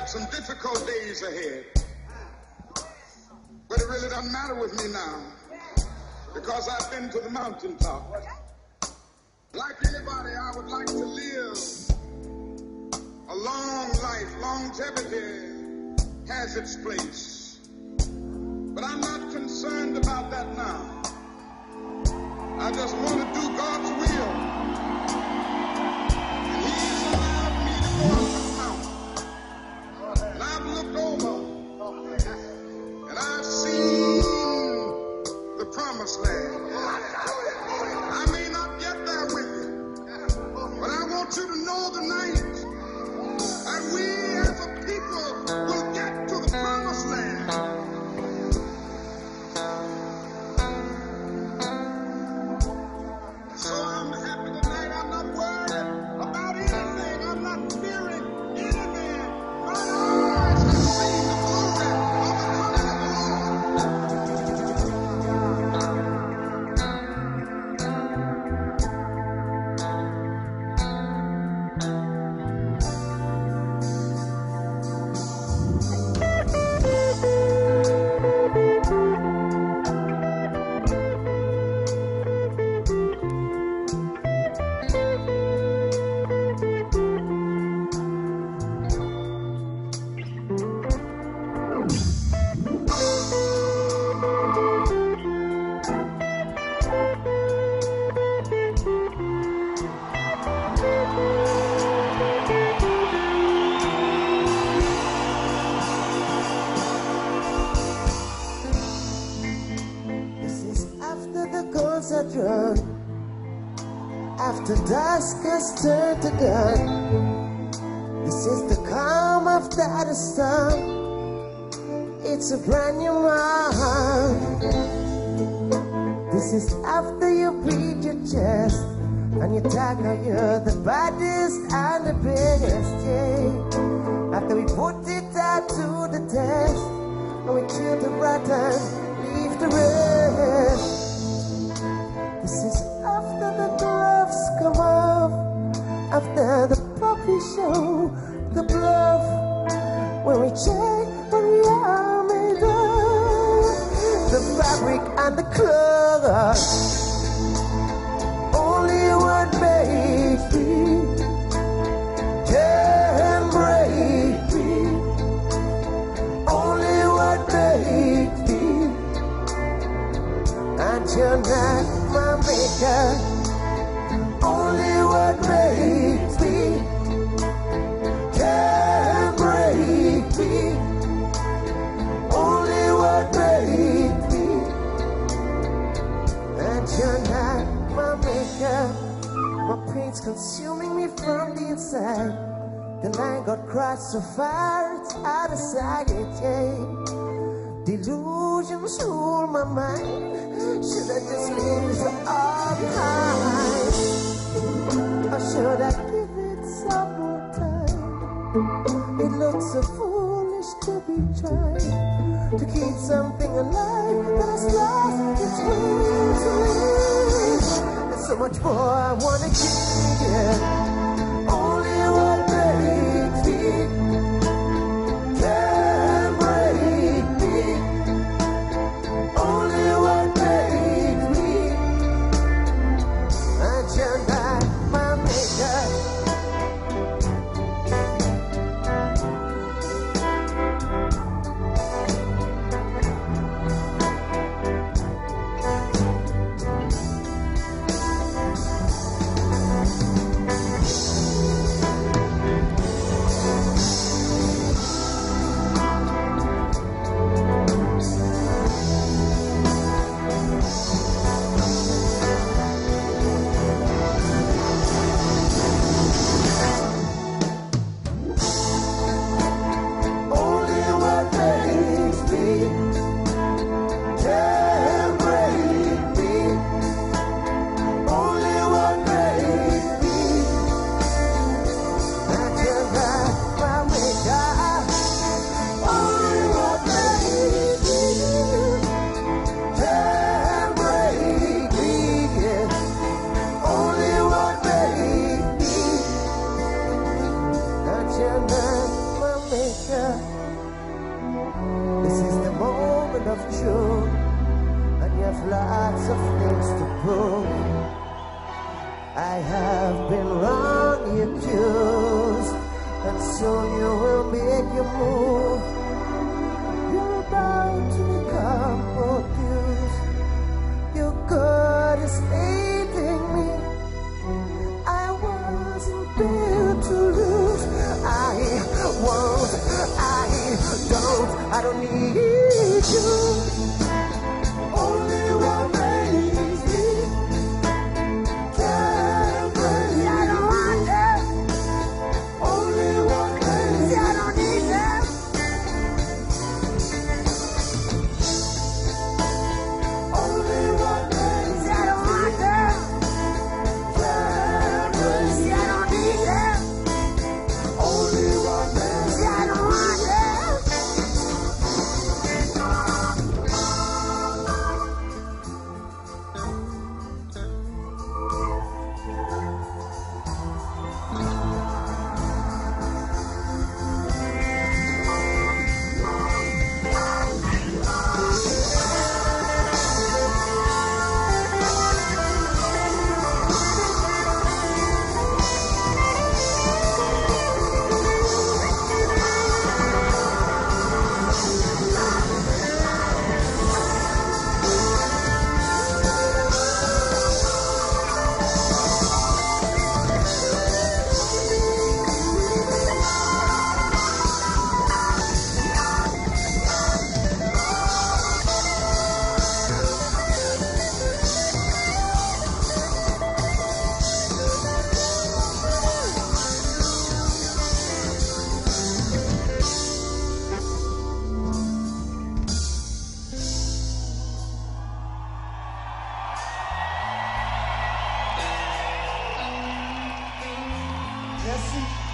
got some difficult days ahead. But it really doesn't matter with me now because I've been to the mountaintop. Like anybody, I would like to live a long life. Longevity has its place. But I'm not concerned about that now. I just want to do you to know tonight that dusk has turned to dawn. This is the calm after the storm. It's a brand new morn. This is after you beat your chest and you tag now you're the baddest and the biggest, yeah. And the clothes. Got crossed far, it's out of sight, yeah. Delusions rule my mind. Should I just leave this all behind? Or should I give it some more time? It looks so foolish to be trying to keep something alive that has lost will. There's so much more I wanna give you. Lots of things to prove. I have been wrongly accused, and soon you will make your move. You're about to become accused. Your God is aiding me. I wasn't built to lose. I won't. I don't. I don't need. 的心。